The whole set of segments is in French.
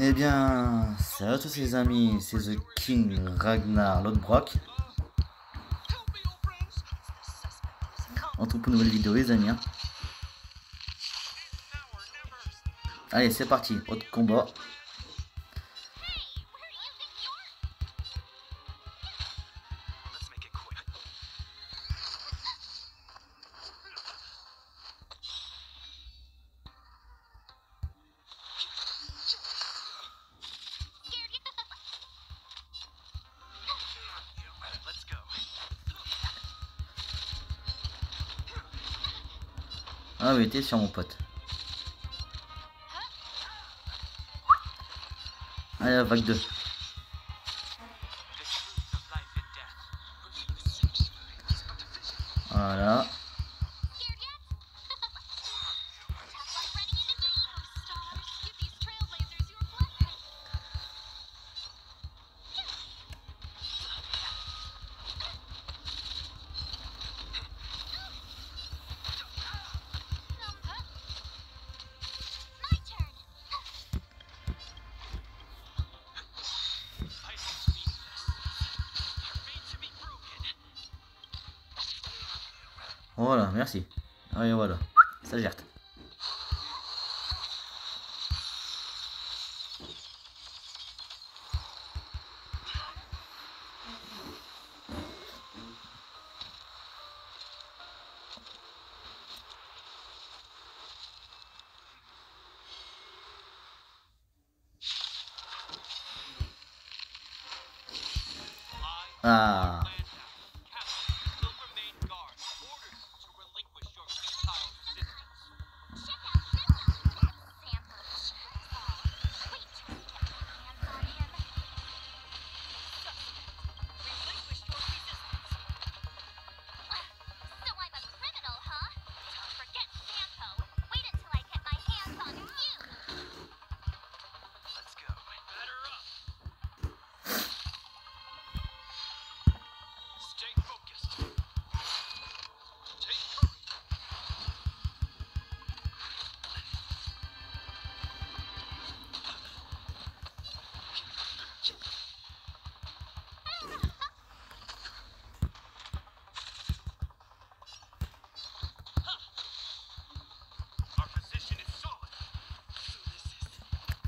Eh bien, salut à tous les amis, c'est The King Ragnar Lodbrok. On se retrouve pour une nouvelle vidéo les amis. Hein. Allez, c'est parti, autre combat. Ah oui, t'es sur mon pote. Allez, vague 2. Voilà, merci. Allez, voilà. Ça gère. Ah.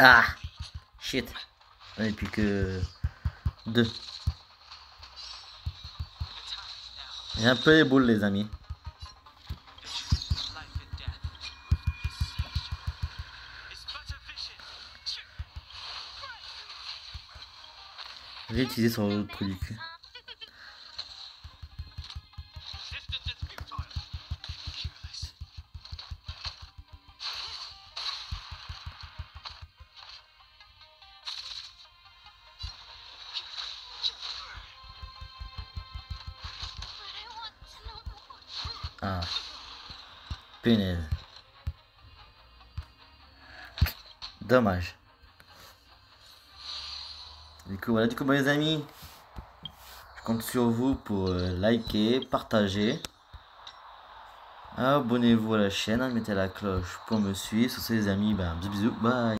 Ah Shit. Et puis que... Deux. J'ai un peu les boules les amis. J'ai utilisé son produit. Ah. Punaise. Dommage. Du coup, voilà, du coup, les amis, je compte sur vous pour euh, liker, partager. Abonnez-vous à la chaîne, mettez la cloche pour me suivre. Sur ces amis, ben, bisous, bye.